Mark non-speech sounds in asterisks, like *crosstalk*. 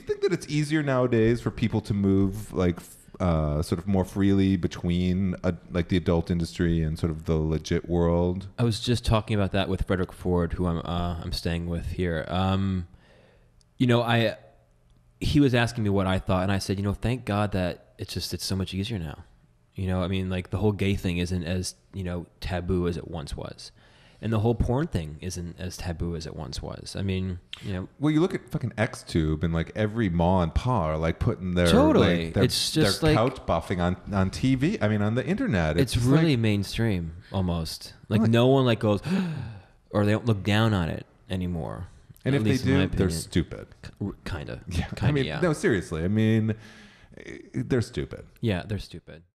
that it's easier nowadays for people to move like uh, sort of more freely between like the adult industry and sort of the legit world? I was just talking about that with Frederick Ford, who I'm uh, I'm staying with here. Um, you know, I he was asking me what I thought, and I said, you know, thank God that it's just it's so much easier now. You know, I mean, like the whole gay thing isn't as you know taboo as it once was, and the whole porn thing isn't as taboo as it once was. I mean, you know, Well, you look at fucking XTube and like every ma and pa are like putting their Totally. like, their, It's just their like- couch buffing on on TV. I mean, on the internet. it's, just really like- mainstream almost. Like Like- no one like goes, *gasps* or they don't look down on it anymore. and at if they least in my do, they're stupid. kind of. Yeah, Kinda, I mean. Yeah. no, seriously. I mean, eh, they're stupid. Yeah, they're stupid.